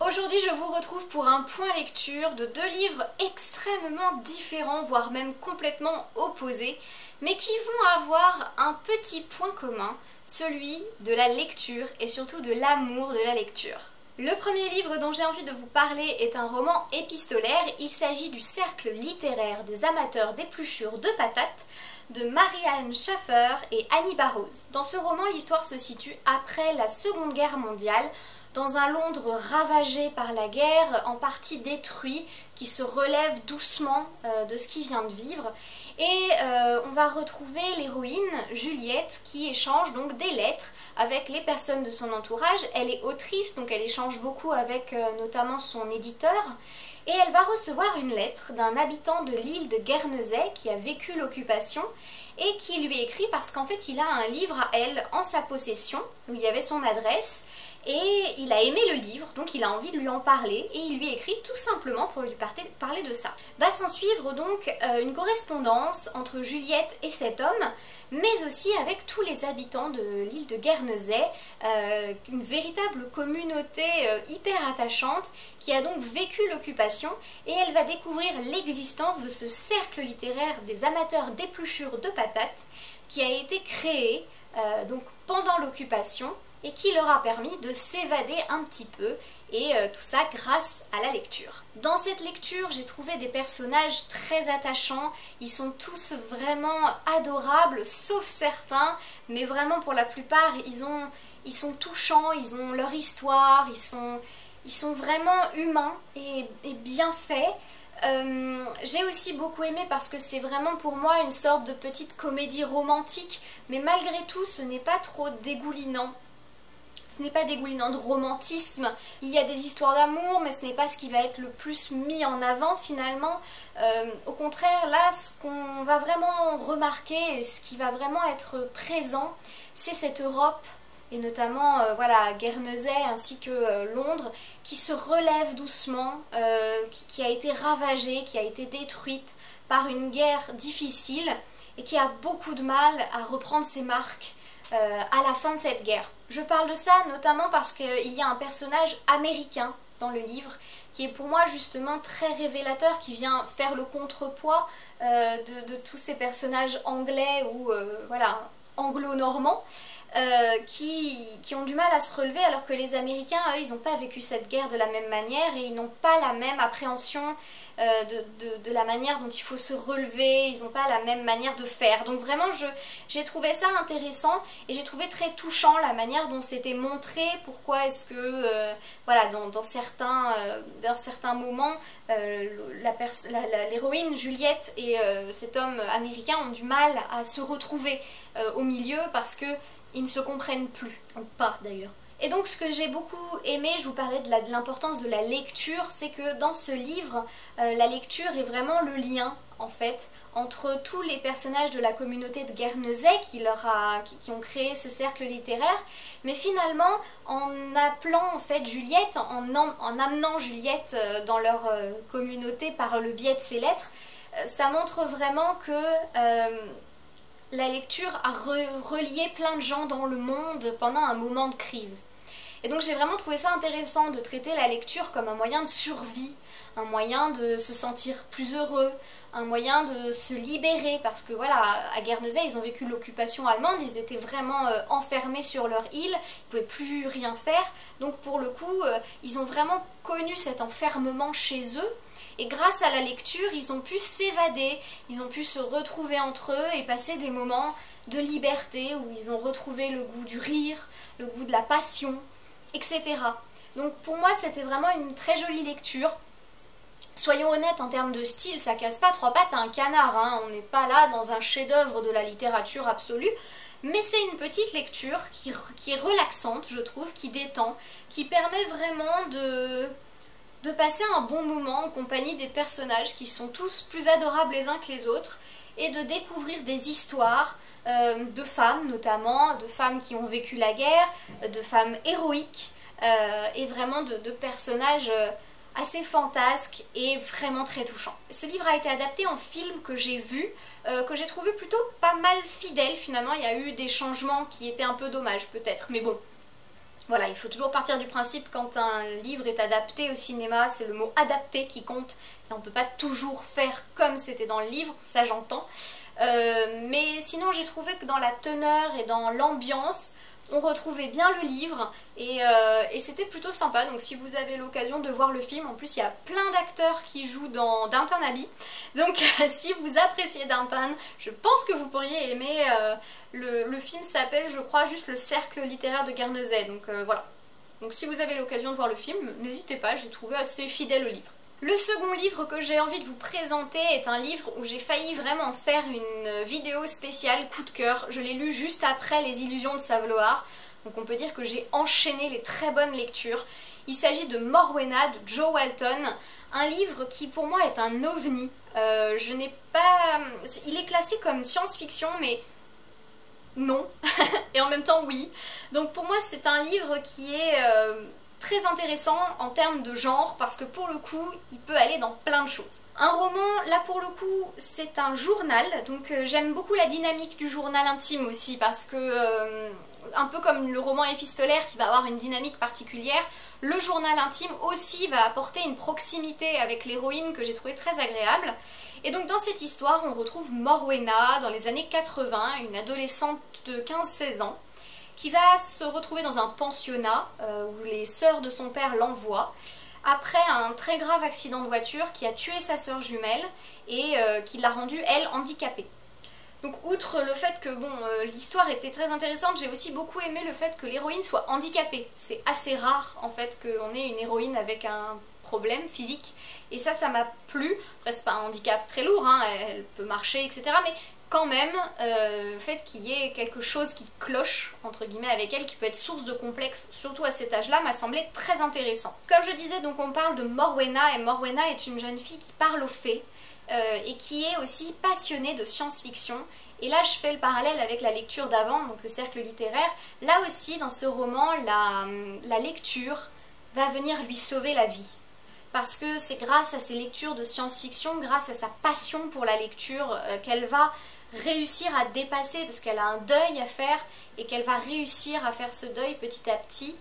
Aujourd'hui je vous retrouve pour un point lecture de deux livres extrêmement différents, voire même complètement opposés, mais qui vont avoir un petit point commun, celui de la lecture et surtout de l'amour de la lecture. Le premier livre dont j'ai envie de vous parler est un roman épistolaire, il s'agit du cercle littéraire des amateurs d'épluchures de patates de Marianne Schaffer et Annie Barrows. Dans ce roman, l'histoire se situe après la Seconde Guerre mondiale, dans un Londres ravagé par la guerre, en partie détruit, qui se relève doucement euh, de ce qu'il vient de vivre. Et euh, on va retrouver l'héroïne Juliette qui échange donc des lettres avec les personnes de son entourage. Elle est autrice, donc elle échange beaucoup avec euh, notamment son éditeur. Et elle va recevoir une lettre d'un habitant de l'île de Guernesey qui a vécu l'occupation et qui lui écrit parce qu'en fait il a un livre à elle en sa possession où il y avait son adresse et il a aimé le livre, donc il a envie de lui en parler et il lui écrit tout simplement pour lui parler de ça. Va s'en suivre donc euh, une correspondance entre Juliette et cet homme, mais aussi avec tous les habitants de l'île de Guernesey, euh, une véritable communauté euh, hyper attachante qui a donc vécu l'occupation et elle va découvrir l'existence de ce cercle littéraire des amateurs d'épluchures de patates qui a été créé donc pendant l'occupation et qui leur a permis de s'évader un petit peu et euh, tout ça grâce à la lecture. Dans cette lecture, j'ai trouvé des personnages très attachants, ils sont tous vraiment adorables, sauf certains, mais vraiment pour la plupart, ils, ont, ils sont touchants, ils ont leur histoire, ils sont, ils sont vraiment humains et, bien faits. Euh, j'ai aussi beaucoup aimé parce que c'est vraiment pour moi une sorte de petite comédie romantique, mais malgré tout ce n'est pas trop dégoulinant ce n'est pas dégoulinant de romantisme. Il y a des histoires d'amour, mais ce n'est pas ce qui va être le plus mis en avant finalement. Euh, au contraire, là, ce qu'on va vraiment remarquer et ce qui va vraiment être présent, c'est cette Europe et notamment euh, voilà Guernesey ainsi que euh, Londres qui se relève doucement, qui, qui, a été ravagée, qui a été détruite par une guerre difficile et qui a beaucoup de mal à reprendre ses marques euh, à la fin de cette guerre. Je parle de ça notamment parce qu'il y a un personnage américain dans le livre qui est pour moi justement très révélateur, qui vient faire le contrepoids euh, de, tous ces personnages anglais ou euh, voilà anglo-normands. qui, qui, ont du mal à se relever alors que les Américains, eux, ils n'ont pas vécu cette guerre de la même manière et ils n'ont pas la même appréhension euh, de, la manière dont il faut se relever, ils n'ont pas la même manière de faire. Donc vraiment, j'ai trouvé ça intéressant et j'ai trouvé très touchant la manière dont c'était montré, pourquoi est-ce que, euh, voilà, dans, certains, euh, dans certains moments, l'héroïne Juliette et cet homme américain ont du mal à se retrouver au milieu parce qu'ils ne se comprennent plus, ou pas d'ailleurs. Et donc ce que j'ai beaucoup aimé, je vous parlais de l'importance de, la lecture, c'est que dans ce livre, euh, la lecture est vraiment le lien en fait entre tous les personnages de la communauté de Guernesey qui, leur a, qui, ont créé ce cercle littéraire, mais finalement en appelant en fait Juliette, en, en amenant Juliette euh, dans leur euh, communauté par le biais de ses lettres, ça montre vraiment que la lecture a relié plein de gens dans le monde pendant un moment de crise. Et donc j'ai vraiment trouvé ça intéressant de traiter la lecture comme un moyen de survie, un moyen de se sentir plus heureux, un moyen de se libérer parce que voilà, à Guernesey, ils ont vécu l'occupation allemande, ils étaient vraiment euh, enfermés sur leur île, ils pouvaient plus rien faire. Donc pour le coup, euh, ils ont vraiment connu cet enfermement chez eux. Et grâce à la lecture, ils ont pu s'évader, ils ont pu se retrouver entre eux et passer des moments de liberté où ils ont retrouvé le goût du rire, le goût de la passion, etc. Donc pour moi c'était vraiment une très jolie lecture. Soyons honnêtes en termes de style, ça casse pas trois pattes à un canard, hein. on n'est pas là dans un chef-d'œuvre de la littérature absolue, mais c'est une petite lecture qui, qui, est relaxante, je trouve, qui détend, qui permet vraiment de, de passer un bon moment en compagnie des personnages qui sont tous plus adorables les uns que les autres, et de découvrir des histoires euh, de femmes notamment, de femmes qui ont vécu la guerre, de femmes héroïques euh, et vraiment de, personnages euh, assez fantasques et vraiment très touchants. Ce livre a été adapté en film que j'ai vu, que j'ai trouvé plutôt pas mal fidèle finalement. Il y a eu des changements qui étaient un peu dommages peut-être, mais bon, Voilà, il faut toujours partir du principe quand un livre est adapté au cinéma, c'est le mot adapté qui compte, et on peut pas toujours faire comme c'était dans le livre, ça j'entends. Euh, mais sinon j'ai trouvé que dans la teneur et dans l'ambiance, on retrouvait bien le livre euh, et, c'était plutôt sympa. Donc si vous avez l'occasion de voir le film, en plus il y a plein d'acteurs qui jouent dans Downton Abbey. Donc si vous appréciez Downton, je pense que vous pourriez aimer. Euh, le, film s'appelle, je crois, juste le cercle littéraire de Guernesey. Donc euh, voilà. Donc si vous avez l'occasion de voir le film, n'hésitez pas, j'ai trouvé assez fidèle au livre. Le second livre que j'ai envie de vous présenter est un livre où j'ai failli vraiment faire une vidéo spéciale coup de cœur. Je l'ai lu juste après Les Illusions de Savloar, donc on peut dire que j'ai enchaîné les très bonnes lectures. Il s'agit de Morwena de Joe Walton, un livre qui pour moi est un ovni. Euh, je n'ai pas... Il est classé comme science-fiction mais non, et en même temps oui. Donc pour moi c'est un livre qui est... Euh, très intéressant en termes de genre parce que pour le coup il peut aller dans plein de choses. Un roman, là pour le coup, c'est un journal, donc euh, j'aime beaucoup la dynamique du journal intime aussi parce que, euh, un peu comme le roman épistolaire qui va avoir une dynamique particulière, le journal intime aussi va apporter une proximité avec l'héroïne que j'ai trouvé très agréable. Et donc dans cette histoire, on retrouve Morwena dans les années 80, une adolescente de 15-16 ans, qui va se retrouver dans un pensionnat euh, où les sœurs de son père l'envoient après un très grave accident de voiture qui a tué sa sœur jumelle et euh, qui l'a rendue, elle, handicapée. Donc outre le fait que bon euh, l'histoire était très intéressante, j'ai aussi beaucoup aimé le fait que l'héroïne soit handicapée. C'est assez rare en fait qu'on ait une héroïne avec un problème physique. Et ça, ça m'a plu. Après, c'est pas un handicap très lourd, hein, elle peut marcher, etc. Mais quand même, euh, le fait qu'il y ait quelque chose qui cloche, entre guillemets, avec elle, qui peut être source de complexe, surtout à cet âge-là, m'a semblé très intéressant. Comme je disais, donc on parle de Morwena, et Morwena est une jeune fille qui parle aux fées, euh, et qui est aussi passionnée de science-fiction. Et là, je fais le parallèle avec la lecture d'avant, donc le cercle littéraire. Là aussi, dans ce roman, la, la lecture va venir lui sauver la vie parce que c'est grâce à ses lectures de science-fiction, grâce à sa passion pour la lecture, euh, qu'elle va réussir à dépasser parce qu'elle a un deuil à faire et qu'elle va réussir à faire ce deuil petit à petit.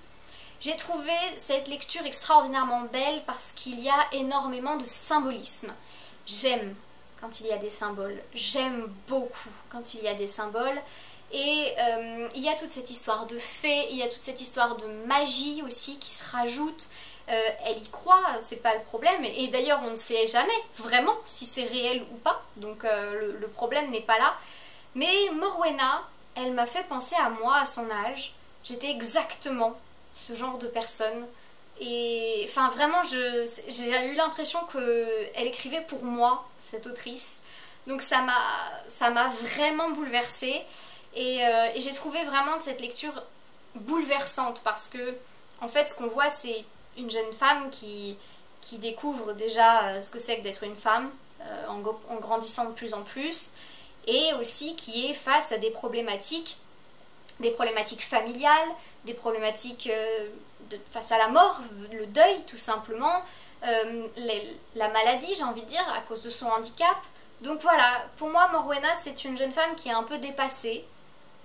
J'ai trouvé cette lecture extraordinairement belle parce qu'il y a énormément de symbolisme. J'aime quand il y a des symboles, j'aime beaucoup quand il y a des symboles. Et euh, il y a toute cette histoire de fées, il y a toute cette histoire de magie aussi qui se rajoute. Euh, elle y croit, c'est pas le problème. Et d'ailleurs, on ne sait jamais vraiment si c'est réel ou pas. Donc euh, le, problème n'est pas là. Mais Morwena, elle m'a fait penser à moi à son âge. J'étais exactement ce genre de personne. Et enfin, vraiment, j'ai eu l'impression qu'elle écrivait pour moi, cette autrice. Donc ça m'a vraiment bouleversée. Euh, et j'ai trouvé vraiment cette lecture bouleversante parce que, en fait, ce qu'on voit, c'est une jeune femme qui, qui découvre déjà euh, ce que c'est que d'être une femme euh, en, grandissant de plus en plus et aussi qui est face à des problématiques, des problématiques familiales, des problématiques euh, face à la mort, le deuil tout simplement, la maladie j'ai envie de dire à cause de son handicap. Donc voilà, pour moi Morwena c'est une jeune femme qui est un peu dépassée,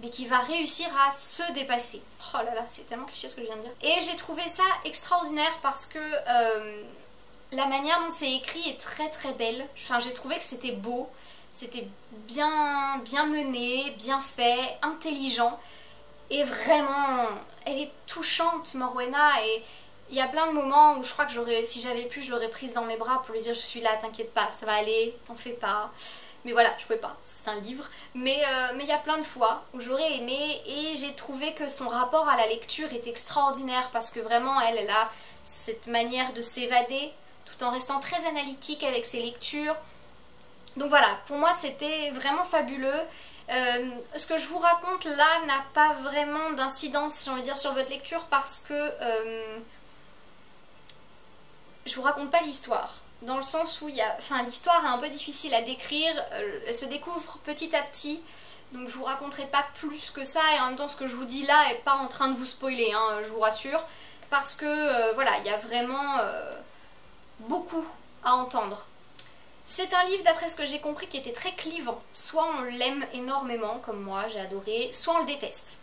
mais qui va réussir à se dépasser. Oh là là, c'est tellement cliché ce que je viens de dire. Et j'ai trouvé ça extraordinaire parce que euh, la manière dont c'est écrit est très très belle. Enfin, j'ai trouvé que c'était beau, c'était bien, bien mené, bien fait, intelligent. Et vraiment, elle est touchante, Morwena, et il y a plein de moments où je crois que j'aurais, si j'avais pu, je l'aurais prise dans mes bras pour lui dire je suis là, t'inquiète pas, ça va aller, t'en fais pas. Mais voilà, je pouvais pas, c'est un livre. Mais euh, mais il y a plein de fois où j'aurais aimé et j'ai trouvé que son rapport à la lecture est extraordinaire parce que vraiment elle, elle a cette manière de s'évader tout en restant très analytique avec ses lectures. Donc voilà, pour moi c'était vraiment fabuleux. Euh, ce que je vous raconte là n'a pas vraiment d'incidence, si on veut dire, sur votre lecture parce que euh, je vous raconte pas l'histoire dans le sens où l'histoire est un peu difficile à décrire, euh, elle se découvre petit à petit, donc je vous raconterai pas plus que ça, et en même temps ce que je vous dis là est pas en train de vous spoiler, hein, je vous rassure, parce que euh, voilà, il y a vraiment euh, beaucoup à entendre. C'est un livre, d'après ce que j'ai compris, qui était très clivant. Soit on l'aime énormément, comme moi, j'ai adoré, soit on le déteste.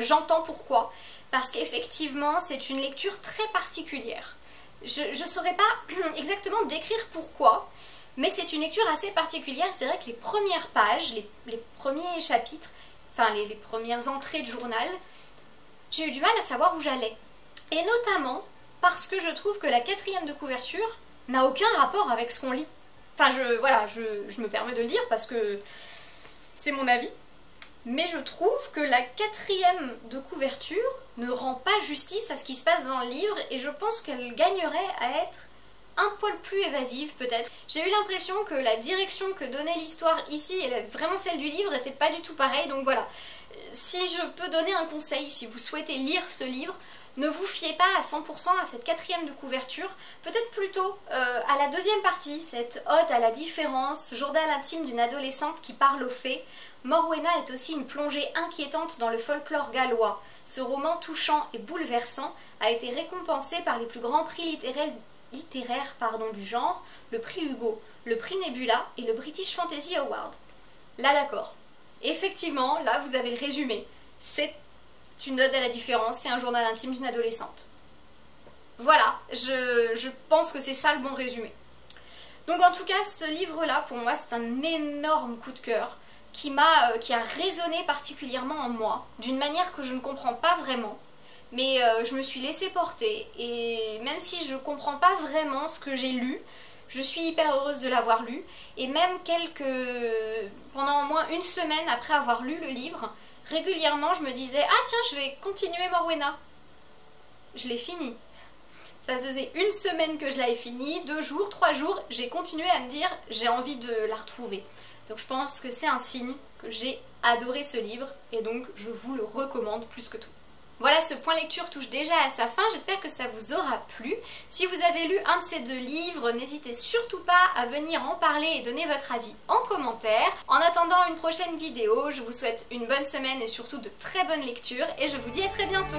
J'entends pourquoi, parce qu'effectivement c'est une lecture très particulière. Je ne saurais pas exactement décrire pourquoi, mais c'est une lecture assez particulière. C'est vrai que les premières pages, les, premiers chapitres, enfin les, premières entrées de journal, j'ai eu du mal à savoir où j'allais. Et notamment parce que je trouve que la quatrième de couverture n'a aucun rapport avec ce qu'on lit. Enfin, je, voilà, je, me permets de le dire parce que c'est mon avis. Mais je trouve que la quatrième de couverture ne rend pas justice à ce qui se passe dans le livre et je pense qu'elle gagnerait à être un poil plus évasive peut-être. J'ai eu l'impression que la direction que donnait l'histoire ici et vraiment celle du livre n'était pas du tout pareille donc voilà. Si je peux donner un conseil, si vous souhaitez lire ce livre, ne vous fiez pas à 100% à cette quatrième de couverture, peut-être plutôt euh, à la deuxième partie, cette ode à la différence, journal intime d'une adolescente qui parle aux fées. Morwena est aussi une plongée inquiétante dans le folklore gallois. Ce roman touchant et bouleversant a été récompensé par les plus grands prix littéraires, du genre, le prix Hugo, le prix Nebula et le British Fantasy Award. Là d'accord. Effectivement, là vous avez le résumé. Une ode à la différence, c'est un journal intime d'une adolescente. Voilà, je, pense que c'est ça le bon résumé. Donc en tout cas, ce livre-là, pour moi, c'est un énorme coup de cœur qui, m'a, euh, qui a résonné particulièrement en moi, d'une manière que je ne comprends pas vraiment. Mais euh, je me suis laissée porter, et même si je ne comprends pas vraiment ce que j'ai lu, je suis hyper heureuse de l'avoir lu. Et même quelques... pendant au moins une semaine après avoir lu le livre, régulièrement je me disais Ah tiens, je vais continuer Morwena. Je l'ai fini. Ça faisait une semaine que je l'avais fini, deux jours, trois jours, j'ai continué à me dire j'ai envie de la retrouver. Donc je pense que c'est un signe que j'ai adoré ce livre et donc je vous le recommande plus que tout. Voilà, ce point lecture touche déjà à sa fin, j'espère que ça vous aura plu. Si vous avez lu un de ces deux livres, n'hésitez surtout pas à venir en parler et donner votre avis en commentaire. En attendant une prochaine vidéo, je vous souhaite une bonne semaine et surtout de très bonnes lectures et je vous dis à très bientôt